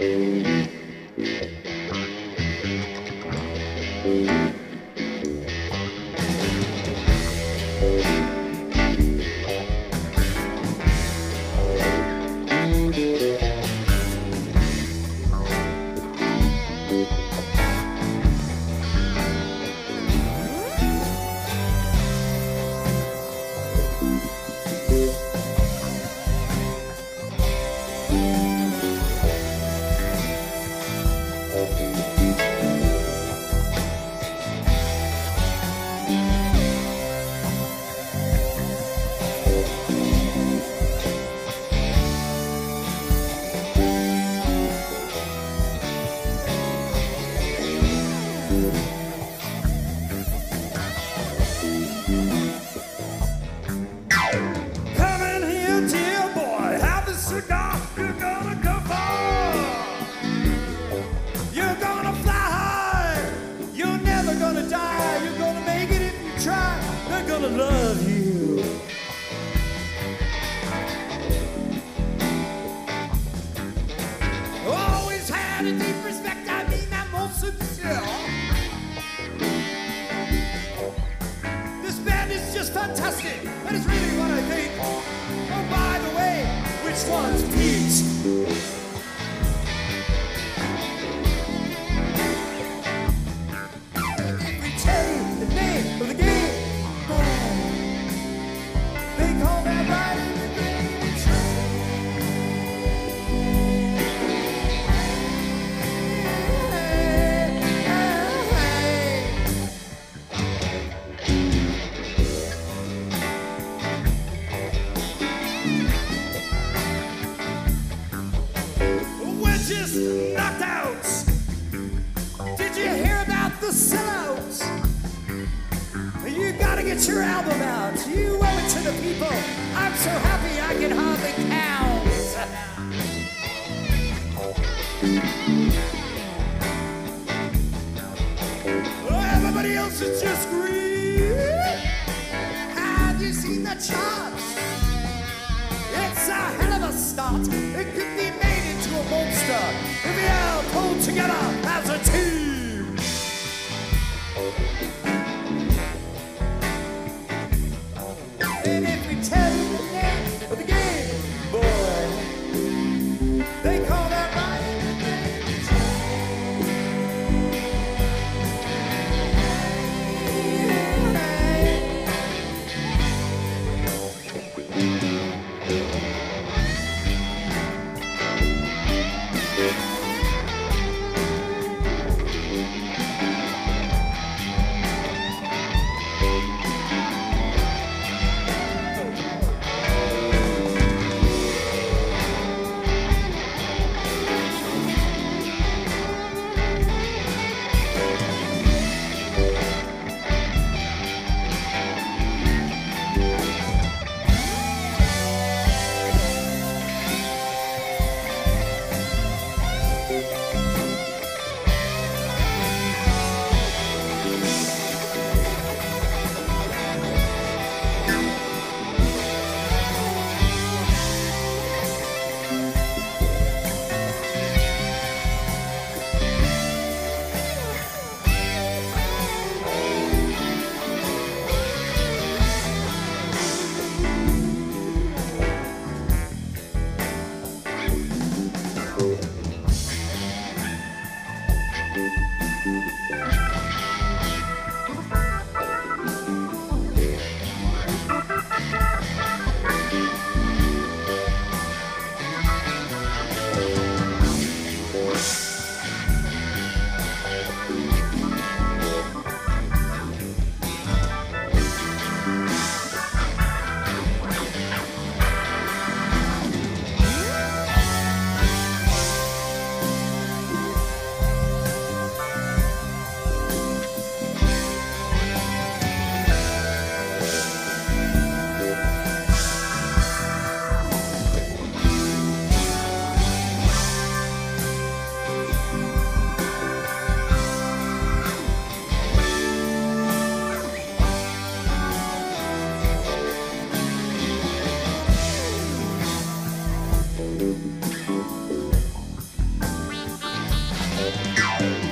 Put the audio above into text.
eh, fantastic. That is really what I think. Oh, by the way, which one's Pete? Gotta get your album out. You owe it to the people. I'm so happy I can hardly count. Oh, everybody else is just green. Have you seen the charts? It's a hell of a start. It could be made into a monster if we all pull together Boy. Bye.